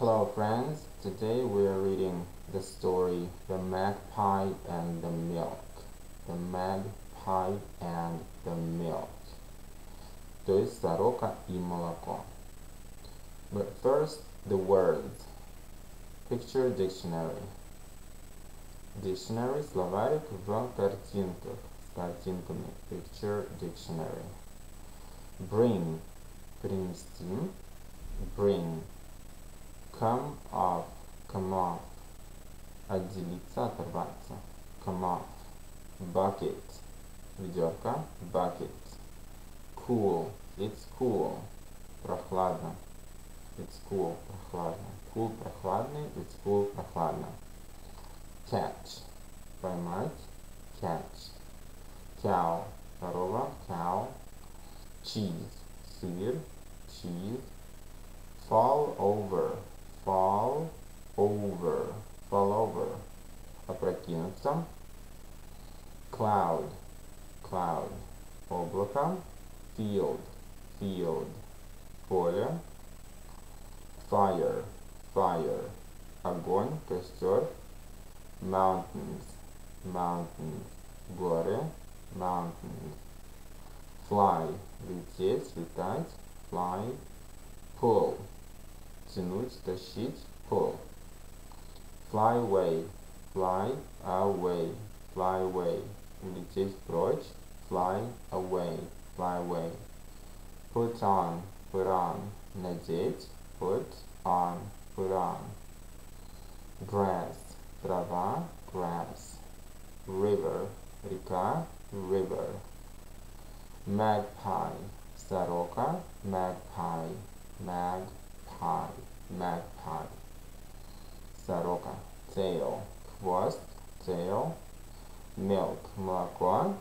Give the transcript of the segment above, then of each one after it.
Hello friends, today we are reading the story The Magpie and the Milk. The Magpie and the Milk. То есть сорока и молоко. But first, the words. Picture dictionary. Dictionary – словарик в картинках, с картинками. Picture dictionary. Bring – принести. Bring come off, come off, отделиться, оторваться, come off, bucket, ведерко, bucket, cool, it's cool, прохладно, it's cool, прохладно, cool, прохладный, it's cool, прохладно, catch, поймать, catch, cow, корова, cow, cheese, сыр, cheese, fall over, fall over, fall over, опрокинуться, cloud, cloud, облако, field, field, поле, fire, fire, огонь, костер, mountains, mountains, горы, mountains, fly, лететь, летать, fly, pull, тянуть, тащить, pull. Fly away, fly away, fly away. Улететь прочь, fly away, fly away. Put on, put on. Надеть, put on, put on. Grass, трава, grass. River, река, river. Magpie, сорока, magpie, magpie magpie, Saroka. tail, crust, tail, milk, magua,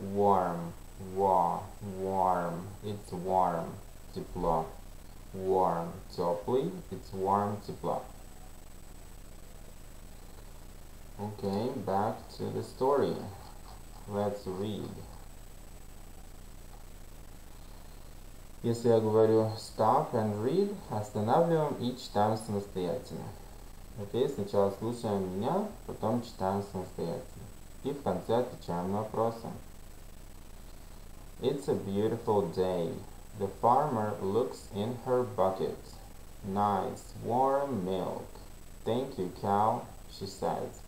warm, war, warm, it's warm, diplo, warm, toply, it's warm, diplo. Okay, back to the story. Let's read. Если я говорю stop and read, останавливаем и читаем самостоятельно. Окей, сначала слушаем меня, потом читаем самостоятельно. И в конце отвечаем на вопросы. It's a beautiful day. The farmer looks in her bucket. Nice, warm milk. Thank you, cow, she says.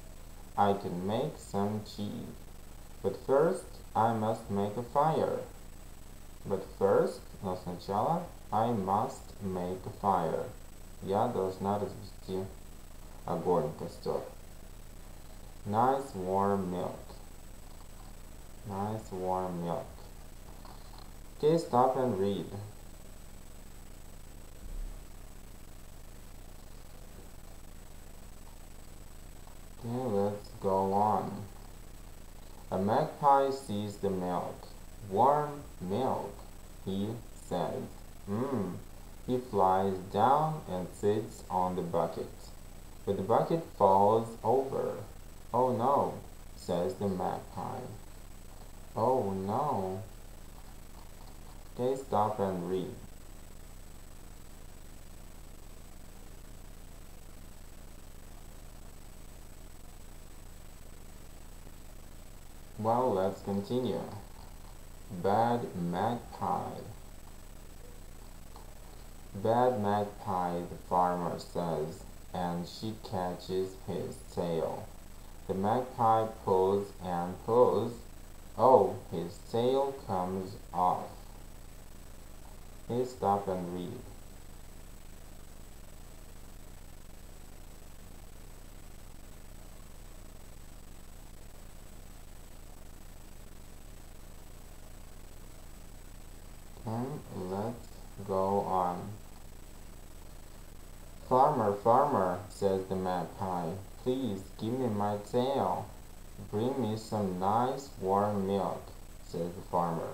I can make some cheese. But first, I must make a fire. But first, но сначала I must make a fire. Я должна развести огонь, костер. Nice warm milk. Nice warm milk. Okay, stop and read. Okay, let's go on. A magpie sees the milk. Warm milk, he says. Mmm. He flies down and sits on the bucket. But the bucket falls over. Oh no, says the magpie. Oh no. They stop and read. Well, let's continue. Bad magpie. Bad magpie, the farmer says, and she catches his tail. The magpie pulls and pulls. Oh, his tail comes off. Please stop and read. And let's go on. Farmer, farmer, says the magpie, please give me my tail. Bring me some nice warm milk, says the farmer.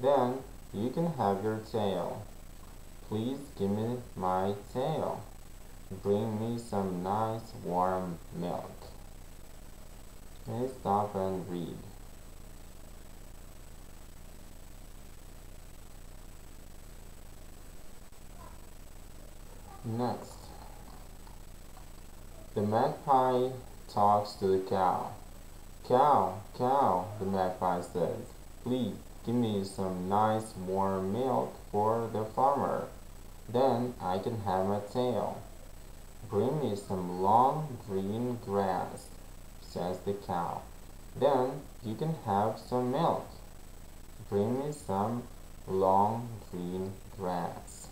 Then you can have your tail. Please give me my tail. Bring me some nice warm milk. Okay, stop and read. Next. The magpie talks to the cow. Cow, cow, the magpie says, please give me some nice warm milk for the farmer. Then I can have my tail. Bring me some long green grass, says the cow. Then you can have some milk. Bring me some long green grass.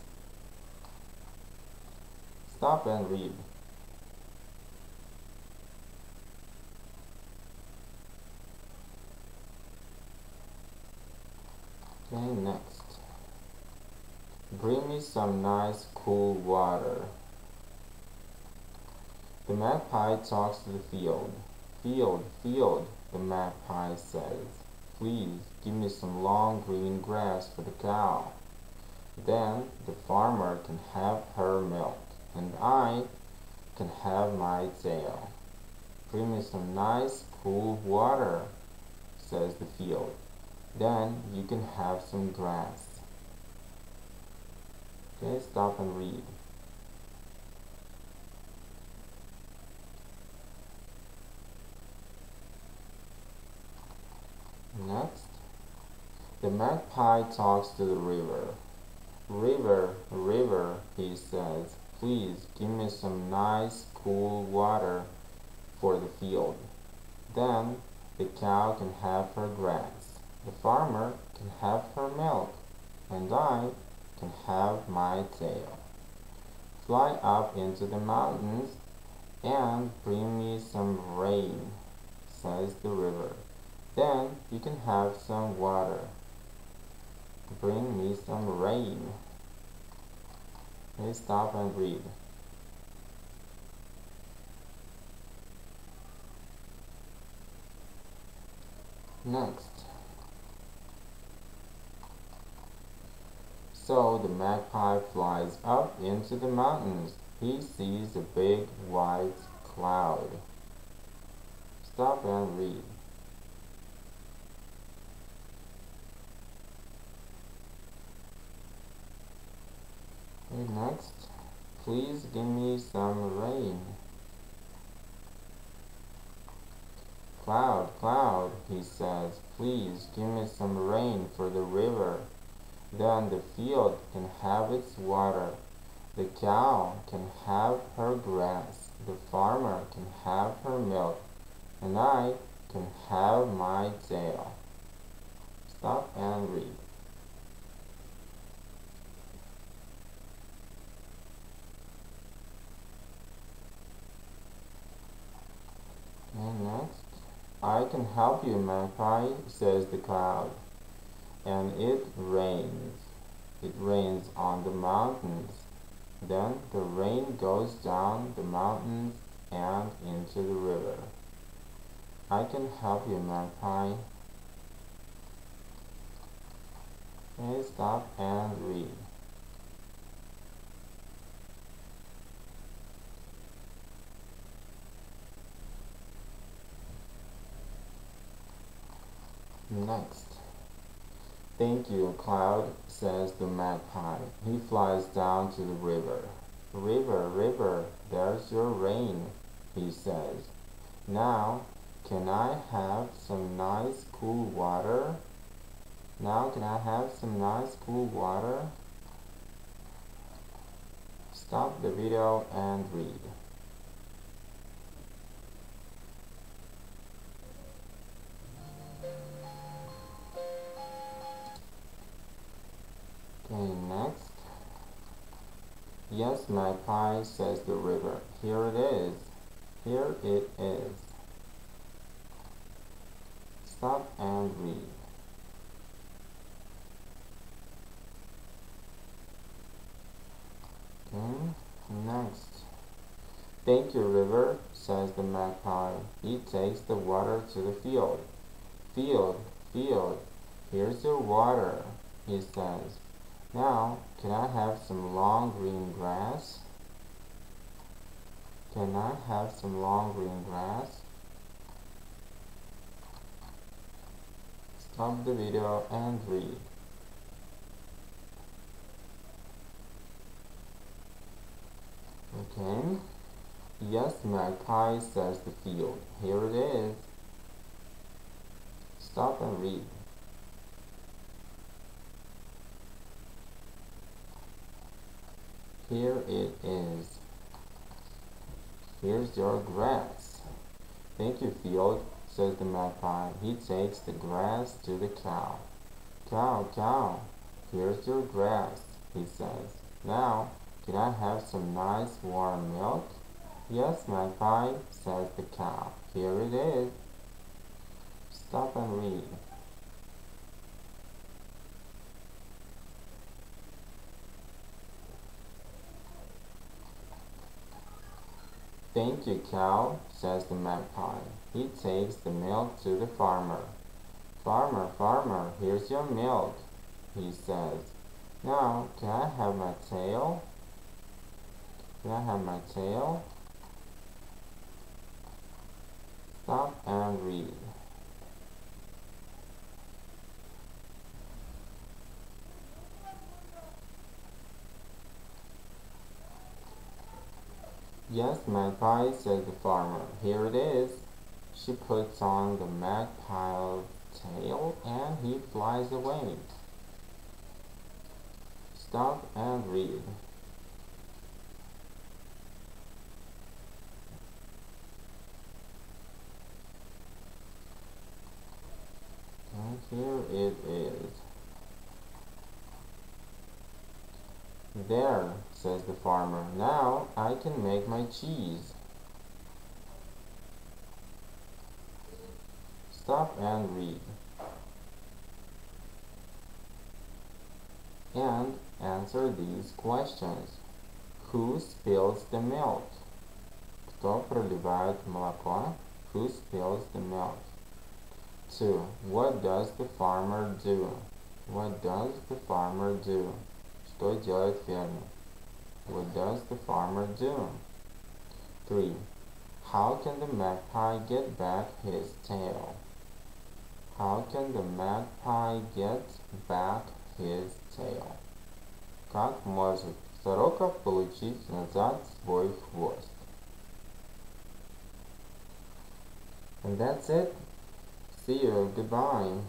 Stop and read. Next. Bring me some nice cool water. The magpie talks to the field. Field, field, the magpie says. Please give me some long green grass for the cow. Then the farmer can have her milk, and I can have my tail. Bring me some nice cool water, says the field. Then you can have some grass. Okay, stop and read. Next, the magpie talks to the river. River, river, he says, please give me some nice cool water for the field. Then the cow can have her grass. The farmer can have her milk, and I can have my tail. Fly up into the mountains and bring me some rain, says the river. Then you can have some water. Bring me some rain. Please stop and read. Next. So the magpie flies up into the mountains. He sees a big white cloud. Stop and read. Okay, next, please give me some rain. Cloud, cloud, he says, please give me some rain for the river. Then the field can have its water. The cow can have her grass. The farmer can have her milk. And I can have my tail. Stop and read. And next, I can help you, magpie, says the cloud and it rains. It rains on the mountains. Then the rain goes down the mountains and into the river. I can help you, magpie. Okay, stop and read. Next. Thank you, Cloud, says the magpie. He flies down to the river. River, river, there's your rain, he says. Now, can I have some nice cool water? Now, can I have some nice cool water? Stop the video and read. Yes, magpie, says the river. Here it is. Here it is. Stop and read. Okay, next. Thank you, river, says the magpie. He takes the water to the field. Field, field, here's your water, he says. Now, can I have some long green grass? Can I have some long green grass? Stop the video and read. Okay. Yes, magpie, says the field. Here it is. Stop and read. Here it is. Here's your grass. Thank you, field, says the magpie. He takes the grass to the cow. Cow, cow, here's your grass, he says. Now, can I have some nice warm milk? Yes, magpie, says the cow. Here it is. Stop and read. Thank you, cow, says the magpie. He takes the milk to the farmer. Farmer, farmer, here's your milk, he says. Now, can I have my tail? Can I have my tail? Stop and read. Yes, magpie, says the farmer. Here it is. She puts on the magpie's tail and he flies away. Stop and read. And here it is. There, says the farmer. Now I can make my cheese. Stop and read. And answer these questions. Who spills the milk? Кто проливает молоко? Who spills the milk? 2. What does the farmer do? What does the farmer do? Что делает фермер? What does the farmer do? 3. How can the magpie get back his tail? How can the magpie get back his tail? Как может сорока получить назад свой хвост? And that's it. See you. Goodbye.